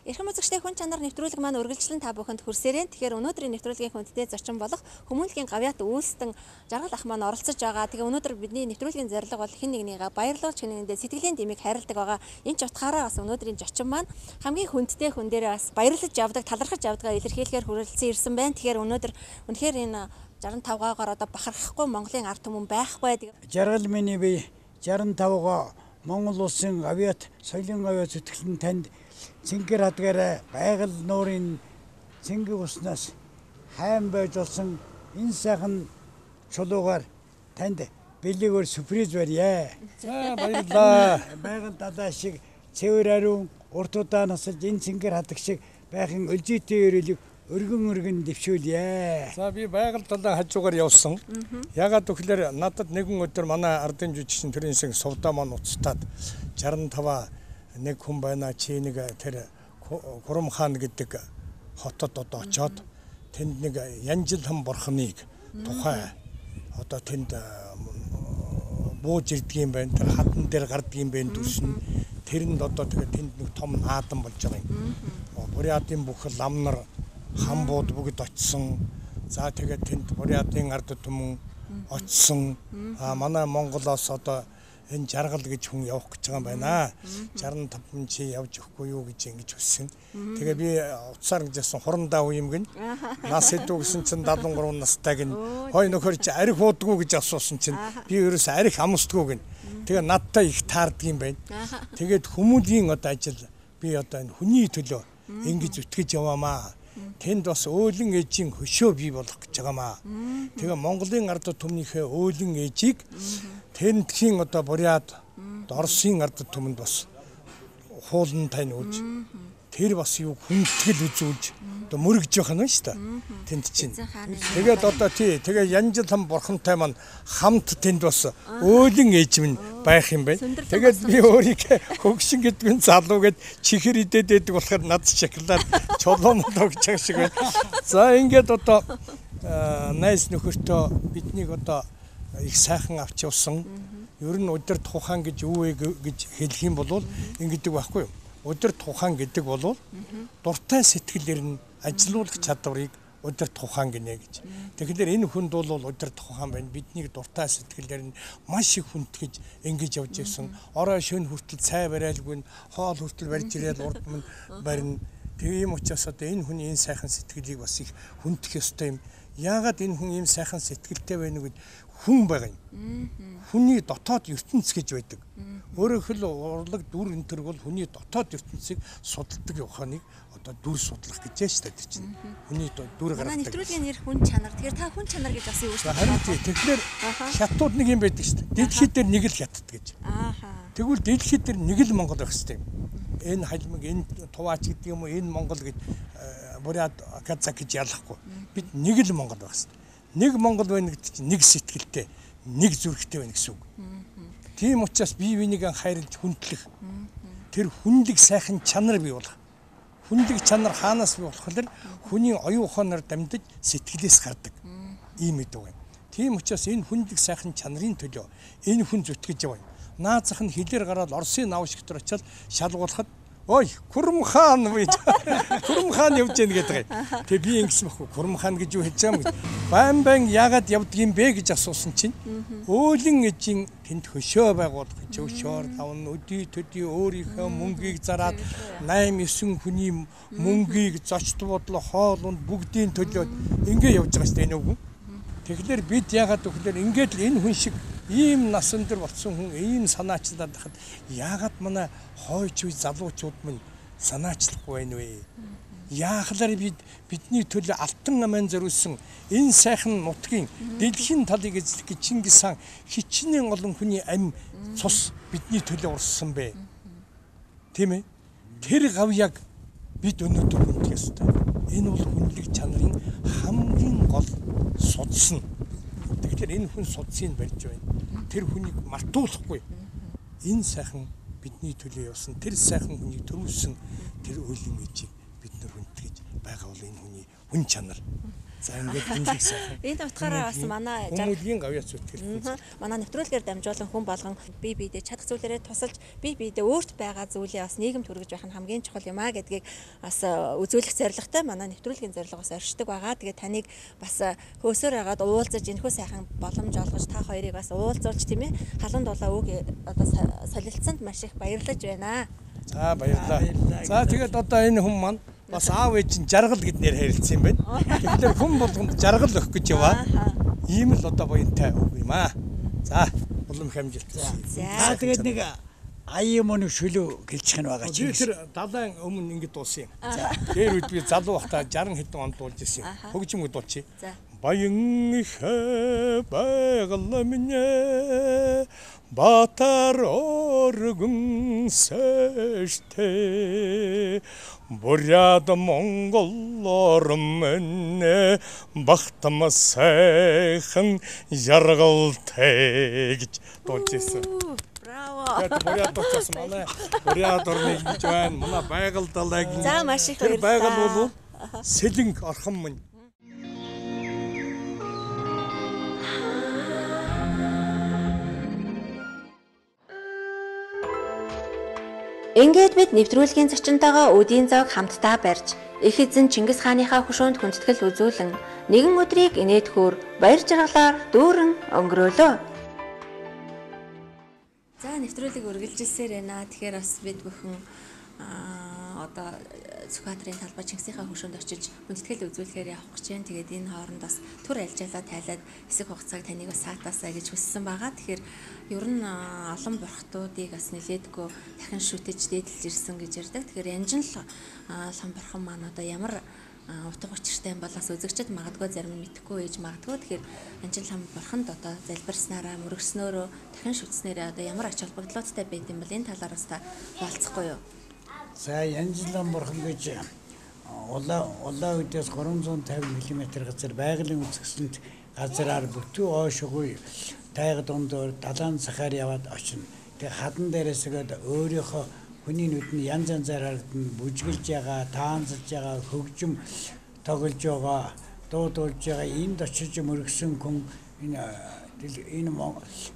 Эрхэм үзэгчтэй хүн чанар нэвтрүүлэг маань үргэлжлэн та бүхэнд хүрсээрэн. Тэгэхээр өнөөдрийн нэвтрүүлгийн хүндтэй зочин болох хүмүүнлэгийн гавьяат үйлстэн жаргал ах маань оролцож байгаа. Тэгээ өнөөдөр бидний нэвтрүүлгийн зорилго бол хэн нэгнийгээ баярлуулж хэн нэгэндээ сэтгэлийн дэмийг хайрладаг байгаа. Энэ ч утгаараа бас өнөөдрийн зочин маань хамгийн хүндтэй хүн дээрээ бас баярлаж явдаг, талархаж явдгаа илэрхийлэхээр хүрэлцэн ирсэн байна. Тэгэхээр өнөөдөр үнэхээр энэ 65-гаар одоо бахархахгүй Монголын ард түмэн байхгүй. Жаргал миний бие 65-га Монгол улсын гавьяат соёлын гавьяат зүтгэлэн танд цэнгэр хадгаараа байгаль нуурын цэнгийн уснаас хайн байж болсон энэ сайхан чулуугаар танд бэлэгөр сюрприз барья. За баярлалаа. Байгаль далаа шиг цэвэр ариун урт удаа насалж энэ цэнгэр хадаг шиг байхын өлжитэй өрөөлөг өргөн өргөн дэвшүүлье. За би байгаль талаа хажуугаар явсан. Ягаад гэвэл надад нэгэн өдөр манай ардын жүжигчин төрийнсэн сувдаа маань уцтаад 65 нэг хүн байна чи нэг тэр Гурам хаан гэдэг хотод одоо очоод тэнд нэг Янжил хам бурхныг тухай одоо тэнд бууж ирдгийм байна тэр хатан дээр гардгийм байна дүрсэн тэрэнд одоо тэгээ тэнд нэг том наадан болж байгаа юм. Бурятын бүх лам нар хамбууд бүгд очсон. За тэгээд тэнд бурятын ард түмэн очсон. А манай Монголоос одоо энэ жаргал гэж хүн явах гэж байгаа юм байна. 65 хүн чи явж өгөхгүй юу гэж ингэж өссөн. Тэгээ би уцаар гэж ясан хурандаа уу юм гин. [laughs] Нас хэдүү гэсэн чинь [laughs] 73 настай гин. Хой нөхөр чи арх уудгүй гэж асуусан чинь би ерөөс арх амсдгүй гин. Тэгээ надтай их таарддаг юм байна. Тэгээд хүмүүлийн одоо ажил би одоо энэ хүний төлөө ингэж үтгэж яваамаа. Тэнд бас өөлөн ээжийн хөшөө бий болох гэж байгаамаа. Тэгээ Монголын ард түмнийхээ өөлөн ээжийг Тэндхийн одоо буряд Оросын ард түмэнд бас хуулан тань үүж тэр бас юу хүндэтгэл үзүүлж одоо мөрөгж явах нь шүү дээ. Тэнд чинь. Тэгээд одоо тий тэгээ янжил хам бурхантай маань хамт тэнд бас өөлөн ээж минь байх юм байна. Тэгээд би өөрийгөө хөгшин гэдг нь залуу гэд чихэр идээд байдаг болохоор над шоколад чулуун өгч байгаа шиг байна. За ингээд одоо найс нөхөртөө биднийг одоо их сайхан авч явсан. Ер нь удирд тухайн гэж юу вэ гэж хэлэх юм бол ингэдэг байхгүй юу? Удирд тухайн гэдэг бол дуртай сэтгэлээр нь ажилуулах чадварыг удирдах ухаан гинэ гэж. Тэгэхээр энэ хүнд бол удирдах ухаан байна. Биднийг дуртай сэтгэлээр нь маш их хүндгэж ингэж явж ирсэн. Орой шөнө хүртэл цай барайлгүй нь хоол хүртэл барьж ирээл урд мань барина. Тийм учраас одоо энэ хүний энэ сайхан сэтгэлийг бас их хүндэх ёстой юм. Яагаад энэ хүн ийм сайхан сэтгэлтэй байна вэ гэд хүн байгаа юм. Хүний дотоод ертөнц гэж байдаг. Өөрөөр хэл урлаг дүр энэ төр бол хүний дотоод ертөнцийг судалдаг ухааныг одоо дүр судлах гэж яаж тадаг чинь. Хүний дүр гаргадаг. Нэвтрүүлгийн нэр хүн чанар. Тэгэхээр та хүн чанар гэж бас юу шүү дээ. Харин тий. Тэгэхээр хятад нэг юм байдаг шүү дээ. Дэлхийд дээр нэг л хятад гэж. Тэгвэл дэлхийд дээр нэг л Монгол байх хэрэгтэй юм. Энэ халимаг, энэ туваач гэдэг юм уу, энэ Монгол гэж буряд казак гэж ялахгүй. Бид нэг л Монгол байх хэрэгтэй нэг Монгол байна гэдэг чинь нэг сэтгэлтэй, нэг зүрхтэй байна гэсэн үг. Тийм учраас бие биенийг хайрлаж хүндлэх тэр хүнлэг сайхан чанар бий болох. Хүнлэг чанар хаанаас бий болохоор хүний оюун ухаанаар дамжиж сэтгэлээс гардаг. Ийм мэдэв байна. Тийм учраас энэ хүнлэг сайхан чанарын төлөө энэ хүн зүтгэж явна. Наазах нь хилээр гараад Оросын навшигт очиад шалгуулахад Ой, Күрм хаан гэж. Күрм хаан явж гэнэ гэдэг. Тэгээ би ингэсэн бэхгүй. Күрм хаан гэж юу хэлж байгаа юм гэж. Байн байн яагаад явдгийм бэ гэж асуусан чинь өөлөн эжин тэнд хөшөө байгуулах гэж өшөөр тавна өдий төдий өөрийнхөө мөнгийг зараад 8 9 хүний мөнгийг зочд бодлоо хоолунд бүгдийн төлөө ингэ явж байгаа шүү дээ энэ үг. Тэгэхээр бид яагаад гэвэл ингээд л энэ хүн шиг ийм насан дээр болсон хүн ийм санаачлаад хахад яагаад манай хойч үе залуучууд минь санаачлахгүй байна вэ? Яахлаар бид бидний төлөө алтан аман зориулсан энэ сайхан нутгийн дэлхийн талыг эзлэх Чингис хаан хичнээн олон хүний ам цус бидний төлөө урссан бэ. Тийм ээ? Тэр гавьяг бид өнөөдөр хүндэх ёстой. Энэ бол хүнлэг чанарын хамгийн гол судсан. Тэгэхээр энэ хүн судсыг барьж байна. Тэр хүнийг мартуулахгүй. Энэ сайхан бидний төлөө явсан тэр сайхан хүнийг төрүүлсэн тэр өлийн мэжийг бид нар хүндгэж байгаа бол энэ хүний хүн чанар. За ингээд сайхан. [laughs] Энэ утгаараа бас манай хүмүүлийн гавьяц зүтгэл. Манай нэвтрүүлгээр дамжуулан хүн болгон бие биедээ чадах зүйлээрээ тусалж бие биедээ өөрт байгаа зүйлээ бас нийгэмд хүргэж байх нь хамгийн чухал юм а гэдгийг бас үзүүлэх зорилготой манай нэвтрүүлгийн зорилго бас оршдог байгаа. Тэгээд таныг бас хөөсөр хагаад уулзаж энэхүү сайхан боломж олгож та хоёрыг бас уулзуулж тийм ээ халуун дулаа үг одоо солилцсонд маш их баярлаж байна. За баярлалаа. За тэгээд одоо энэ хүн маань бас аав ээж нь жаргал гэднээр харилцсан юм байна. Тэгэхээр хүн болгонд жаргал өгөх гэж яваа. Ийм л одоо буянтай үг юм аа. За улам их амжилт. За тэгээд нэг аяа мөн шүлүү гэлчих нь байгаа чи. Тэр далайн өмнө ингэ дуусан юм. За дээр үед би залуу байхдаа 60 хэдэн онд дуулж ирсэн. Хөгжим дуулчих. За Баян их байгалаа минь Батар оргон сэштэй [laughs] Буряд Монгол ормэн багтам сайхан яргалтай гэж дуулж ирсэн. Браво. Тэгээд буряд дуучсан манай буряд орны гэж байна. Манай байгаль далайг. За маш их баярлалаа. Байгаль бол сэлэнг орхон мань Ингээд бид нэвтрүүлгийн зочинтойгоо өдийн зоог хамтдаа барьж их эзэн Чингис хааныхаа хөшөөнд хүндэтгэл үзүүлэн нэгэн өдрийг инээдхүүр баяр жаргалаар дүүрэн өнгөрөөлөө. За нэвтрүүлэг үргэлжилсээр байна. Тэгэхээр бас бид бүхэн одоо Сүхбаатарын талбай Чингисийнхаа хөршөөнд очиж хүндэтгэл үзүүлэхээр явах гэж байна. Тэгээд энэ хооронд бас түр альжаалаа тайлаад хэсэг хугацааг таныг бас саатаасаа гэж хүссэн байгаа. Тэгэхээр ер нь олон бурхтуудыг бас нэлээдгүй дахин шүтэж дээдэлж ирсэн гэж ярьдаг. Тэгэхээр янжин л лам бурхан маань одоо ямар утга учиртай бол бас үзэгчд магадгүй зарим нь мэдхгүй ээж магадгүй тэгэхээр анжил хам бурханд одоо залбирснараа мөргснөөрөө дахин шүтснээрээ одоо ямар ач холбогдлоодтай байд юм бол энэ талаар бас та болцохгүй юу За Янжлан бурхан гэж улаа улаа үдээс 350 мм газар байгалийн үзэсгэлэнт газараар бүтэн оошгүй тайга дундор далайн сахаар яваад очино. Тэгээ хадан дээрээс гээд өөрийнхөө хүний нүдэнд янз янзаар харагдана бүжгэлж байгаа, таанзж байгаа, хөгжим тоглож байгаа, дуудулж байгаа энд очиж мөргсөн хүн энэ энэ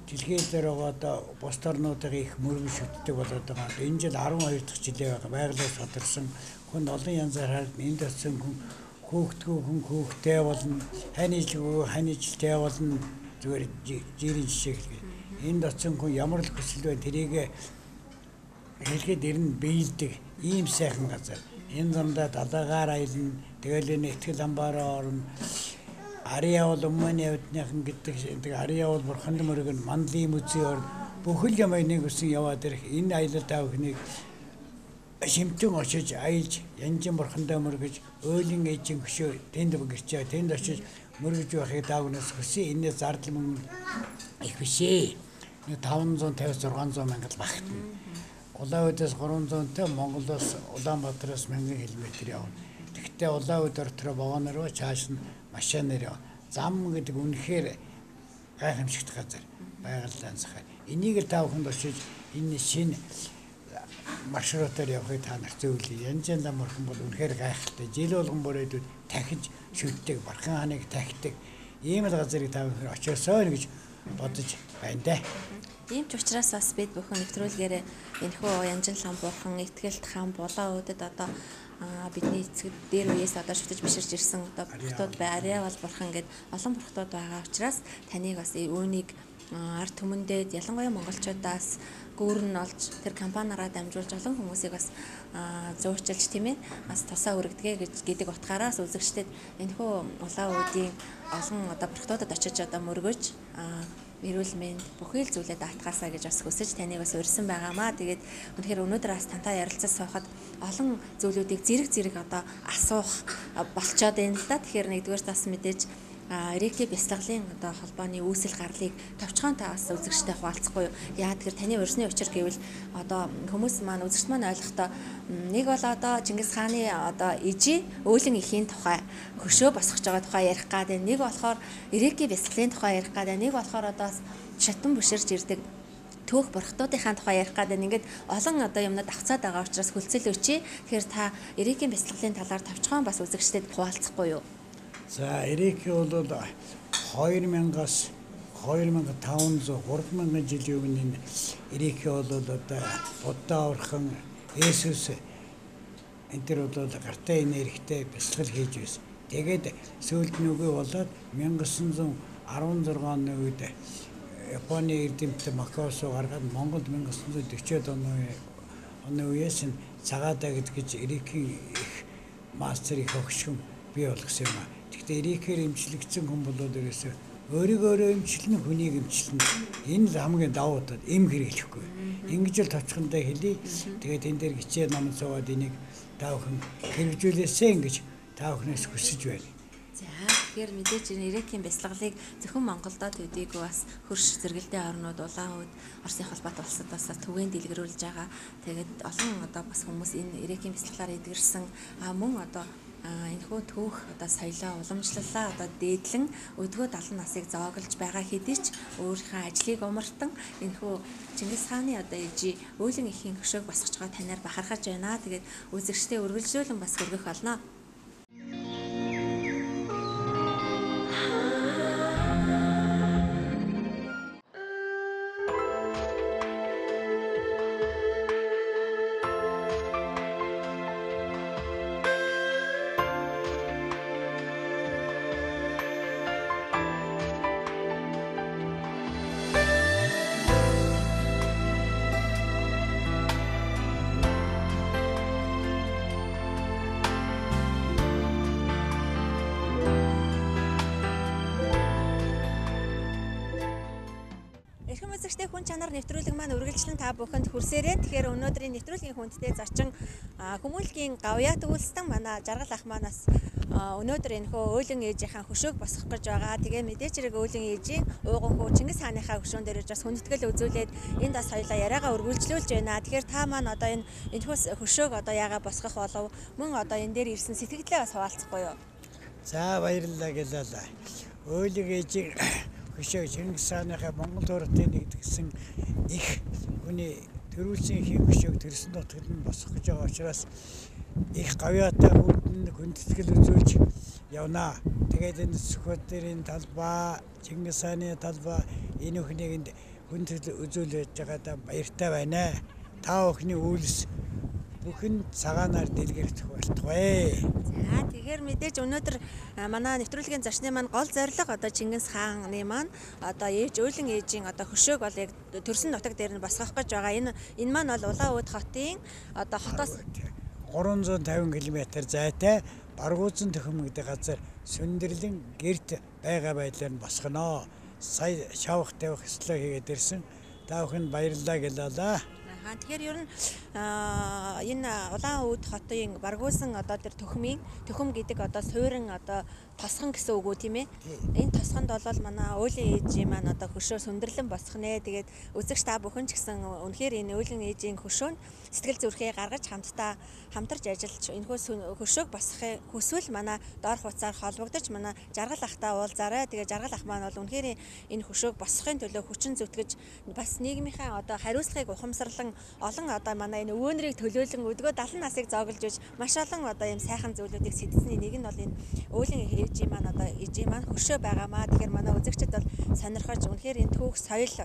дэлхий дээр байгаа одоо бус орнуудыг их мөргөн шүтдэг болоод байгаа. Энэ жил 12 дахь жилээ байгаа. Байгалиас тодорсон хүн олон янзаар хараад энд очсон хүн хөөгдгөө хүн хөөгтэй болно. Ханижилгүй ханижилтэй болно. Зүгээр жирийн жишээ хэлгээ. Энд оцсон хүн ямар л хүсэл бай тэрийг хэлгээд ирнэ биелдэг ийм сайхан газар. Энэ замдаа далаагаар аялна. Тэгэл энэ ихтгэл амбаараа орно. Ария бол өмнөний явдныхан гэдэг тэг ария бол бурханд мөрөг нь мандлын орно. Бүхэл юм нэг үсэн яваад ирэх энэ аялал тавхныг шимтэн очиж аялж янжин бурхандаа мөргөж өөлин ээжин хөшөө тэнд гэрчээ тэнд очиж мөргөж байхыг даагнаас хүсээ энэ зардал мөн их бишээ. Нэг 550 600 мянга багтана. Улаанудаас 300-тай Монголоос Улаанбаатараас 1000 км явна. Тэгвэл Улаануд ортроо вагоноор чааш нь машинаар. Зам гэдэг үнэхээр гайхамшигт газар байгальлаа захаа. Энийг л таавханд очиж энэ шинэ маршрутаар явахыг та нарт зөвлөе. Янз янз амархан бол үнэхээр гайхалтай. Жил болгон бүрээдүүд тахиж шүтдэг, бархан ханыг тахидаг. Ийм л газарыг та бүхэн очиосоо гэж бодож байна дээ. Ийм ч учраас бас бид бүхэн нэвтрүүлгээрээ энэхүү янжинлан бурхан ихтгэлт хаан булаа өдөд одоо бидний эцэг дээр үеэс одоо шүтэж биширж ирсэн одоо бурхтууд бай арай бол бурхан гэд олон бурхтууд байгаа учраас таныг бас үүнийг ард түмэндээ ялангуяа монголчуудаас гүүрэн олж тэр компаниараа дамжуулж олон хүмүүсийг бас зуурчилж тийм ээ бас тусаа өргөдгөө гэж гэдэг утгаараас үзэгчдэд энэхүү улаан үүдийн олон одоо бурхтуудад очиж одоо мөргөж эрүүл мэнд бүхэл зүйлээ даатгаасаа гэж бас хүсэж таныг бас урьсан байгаамаа. Тэгээд үнэхээр өнөөдөр бас тантай ярилцаж суухад олон зүйлүүдийг зэрэг зэрэг одоо асуух болцоод байна л да. Тэгэхээр нэгдүгээр бас мэдээж эрэгтэй бяцлаглалын одоо холбооны үүсэл гарлыг товчхон таас үзэгчтэй хуваалцахгүй юу? Яа тэгэхээр таны урьсны учир гэвэл одоо хүмүүс маань үзэгч маань ойлгохдоо нэг бол одоо Чингис хааны одоо ижи өөлөн ихийн тухай хөшөө босгож байгаа тухай ярих гад байна. Нэг болохоор эрэгтэй бяцлаглалын тухай ярих гад байна. Нэг болохоор одоо шатан буширж ирдэг төөх бурхтуудынхаа тухай ярих гэдэг ингээд олон одоо юмнууд авцаад байгаа учраас хөлцөл өчий. Тэгэхээр та эрийн бяцлаглалын талаар товчхон бас үзэгчдэд хуваалцахгүй юу? За Эрик бол 2000-аас 2500 3000 жилийн өмнө Эрик бол одоо Будда орхон Есүс энэ төр бол гартаа энергитэй бясалгал хийж байсан. Тэгээд сүүлд нүгэ болоод 1916 оны үед Японы эрдэмтэн Макосо гаргаад Монголд 1940-од оны оны үеэс нь цагаадаа гэж Эрикийн их өгшгөн бий болгосон юм аа. Гэхдээ эрийхээр имчлэгдсэн хүн болоод ерөөсөө өөрийгөө имчлэн хүнийг имчлэн энэ л хамгийн давуу тал эм хэрэглэхгүй. Ингэж л тоцхондоо хэлий. Тэгээд энэ дээр гिचээ ном суугаад энийг та бүхэн хэрэгжүүлээсэй ингэж та бүхнээс хүсэж байна. За тэгэхээр мэдээж энэ Иракийн бяцлаглалыг зөвхөн Монголдо төдийгүй бас хөрш зэрэгэлдээ орнууд улаан үед Оросын холбоот улсад бас түгээн дэлгэрүүлж байгаа. Тэгээд олон одоо бас хүмүүс энэ Иракийн бяцлаглаар эдгэрсэн мөн одоо энэхүү түүх одоо соёлоо уламжлалаа одоо дээдлэн өдгөө 70 насыг зооглож байгаа хэдий ч өөрийнхөө ажлыг умартан энэхүү Чингис хааны одоо ижи өөлөн ихийн хөшөөг босгож байгаа танаар бахархаж байна. Тэгээд үзэгчдээ үргэлжлүүлэн бас хөргөх болно. Маань та бүхэнд хүрсээрээ. Тэгэхээр өнөөдрийн нэвтрүүлгийн хүндтэй зочин хүмүүлгийн гавьяат үйлстэн манай жаргал ах манаас өнөөдөр энэ хөө өөлөн ээжийнхаа хөшөөг босгох гэж байгаа. Тэгээ мэдээч хэрэг өөлөн ээжийн ууган хөө Чингис хааныхаа хөшөөн дээр бас хүндэтгэл үзүүлээд энд бас хоёлаа яриагаа үргэлжлүүлж байна. Тэгэхээр та маань одоо энэ энэ хөшөөг одоо яага босгох болов мөн одоо энэ дээр ирсэн сэтгэлдээ бас хуваалцахгүй юу? За баярлалаа гэлээ. Өөлөг ээжийг [coughs] хөшөө Чингис хааныхаа Монгол урдын нэгдгсэн их хүний төрүүлсэн их хөшөөг төрсөн нутагт нь босгох гэж байгаа учраас их гавьяатай хүнд хүндэтгэл үзүүлж явнаа. Тэгээд энэ Сүхбаатарын талбай, Чингис хааны талбай энэ өхнийг хүндэтгэл үзүүлж байгаадаа баяртай байна. Та өхний үйлс бүхэн цагаанаар дэлгэрэх болтугай. За Тэгэхээр мэдээж өнөөдөр манай нэвтрүүлгийн зочны маань гол зорилго одоо Чингис хааны маань одоо ээж өөлөн ээжийн одоо хөшөөг бол яг төрсөн нутаг дээр нь босгох гэж байгаа. Энэ энэ маань бол Улаанууд хотын одоо хотоос 350 км зайтай Баргуузан төхөм гэдэг газар сүндэрлэн гэрт байгаа байдлаар нь босгоно. Сая шавх тавих ёслоо хийгээд ирсэн. Та бүхэнд баярлалаа гэлээ. Аа тэгэхээр ер нь энэ улаан өвд хотын баргуусан одоо тэр төхмийн төхөм гэдэг одоо суурин одоо тосхон гэсэн үг үү тийм ээ. Энэ тосхонд бол манай өөлийн ээжийн маань одоо хөшөө сүндэрлэн босох нэ. Тэгээд үзэгч та бүхэн ч гэсэн үнэхээр энэ өөлийн ээжийн хөшөө нь сэтгэл зүрхээ гаргаж хамтдаа хамтарч ажиллаж энэхүү хөшөөг босохыг хүсвэл манай доор хуцаар холбогдож манай жаргал ахтай уулзаарай. Тэгээд жаргал ах маань бол үнэхээр энэ хөшөөг босохын төлөө хүчин зүтгэж бас нийгмийнхаа одоо хариуцлагыг ухамсарлан олон одоо манай энэ өвөөнрийг төлөөлөн өдгөө 70 насыг зооглож иж маш олон одоо ийм сайхан зүйлүүдийг сэтсний нэг нь бол энэ өөлийн ээжийн маань одоо ээжийн маань хөшөө байгаамаа. Тэгэхээр манай үзэгчид бол сонирхож үнэхээр энэ түүх соёл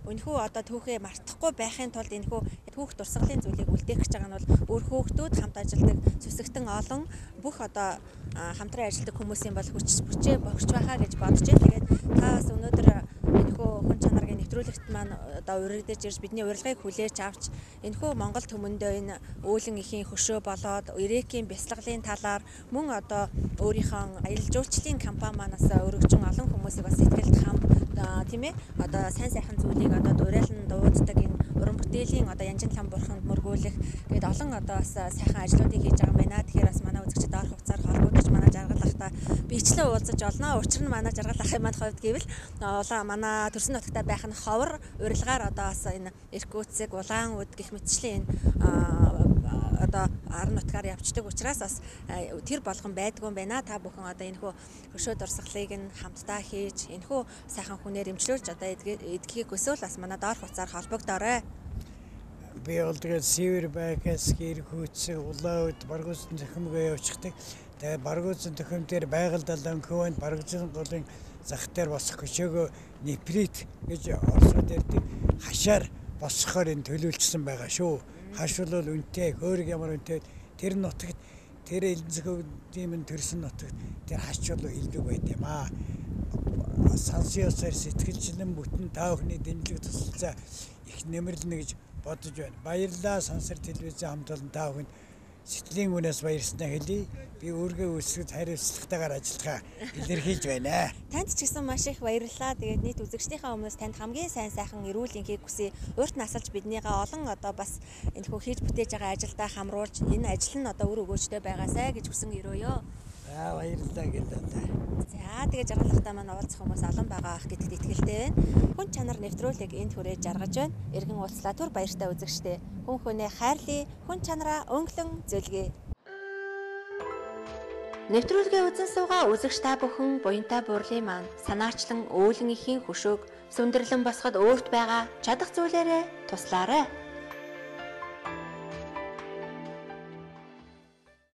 Өнөхөө одоо түүхээ мартахгүй байхын тулд энэхүү түүх дурсгалын зүйлийг үлдээх гэж байгаа нь бол өөр хөөгтүүд хамт ажилладаг зүсэгтэн олон бүх одоо хамтран ажилладаг хүмүүсийн бол хүч бүчээ богч байхаа гэж бодож байна. Тэгээд та бас өнөөдөр энэхүү хүн чанаргийн нэвтрүүлэгт маань одоо урагдж ирж бидний урилгыг хүлээж авч энэхүү Монгол төмөндөө энэ өөлөн ихийн хөшөө болоод Ирекийн бясалгалын талаар мөн одоо өөрийнхөө аялал жуулчлалын компани манаас өргөжин олон хүмүүсийг бас сэтгэлд хам тийм ээ одоо сайн сайхан зүйлийг одоо дуурайлан дууддаг энэ уран бүтээлийн одоо янжин лам бурханд мөргүүлэх гээд олон одоо бас сайхан ажлуудыг хийж байгаа юм байна. Тэгэхээр бас манай үзэгчид орох хугацаар холбогдож манай жаргал ахта бичлэн уулзаж олно. Учир нь манай жаргал ахын маань хувьд гэвэл улаан манай төрсөн нутагта байх нь ховор урилгаар одоо бас энэ Иркутск, Улаан үд гэх мэтчлийн одоо ар нутгаар явцдаг учраас бас тэр болгон байдгүй юм байна. Та бүхэн одоо энэ хөө хөшөө дурсгалыг нь хамтдаа хийж энэ хөө сайхан хүнээр эмчлүүлж одоо эдгхийг өсөөл бас манай доор хуцаар холбогдоорой. Би бол тэгээд Север байхаас гэр хөөцөг улаауд баргуусан зохимгоо явуулчихдаг. Тэгээд баргуусан төхөм дээр байгаль далайн хөвөнд баргуусан голын зах дээр босох хөшөөгөө нефрит гэж орсууд ярьдаг. Хашаар босхоор энэ төлөвлөсөн байгаа шүү. Хаш бол үнэтэй хөөрг ямар үнэтэй. Тэр нутагт тэр элэнцгүүдийн төрсөн нутагт тэр хач бол илдэг байт юм аа. Сансиосоор сэтгэлчлэн бүтэн та бүхний дэмжлэг тусалцаа их нэмэрлэнэ гэж бодож байна. Баярлалаа сансар телевизийн хамт олон та бүхэнд сэтгэлийн үнээс баярснаа хэлье. Би өөргөө өсгөд хариуцлагатайгаар ажиллахаа илэрхийлж байна. Танд ч гэсэн маш их баярлалаа. Тэгээд нийт үзэгчдийнхээ өмнөөс танд хамгийн сайн сайхан эрүүл энхийг хүсье. Урт насалж биднийгээ олон одоо бас энэ хөө хийж бүтээж байгаа ажилдаа хамруулж энэ ажил нь одоо үр өгөөжтэй байгаасай гэж хүсэн өрөөё. За баярлалаа гэлээ. За тэгээ жаргалахтаа маань уулзах хүмүүс олон байгаа ах гэдэгт итгэлтэй байна. Хүн чанар нэвтрүүлэг энд хүрээ жаргаж байна. Иргэн уулзлаа түр баяртай үзэгчтэй. Хүн хүнээ хайрлая, хүн чанараа өнгөлөн зөлгөө. Нэвтрүүлгээ үзэн суугаа үзэгч та бүхэн буянтай бурлын маань санаачлан өөлөн ихийн хөшөөг сүндэрлэн босгод өөрт байгаа чадах зүйлээрээ туслаарай.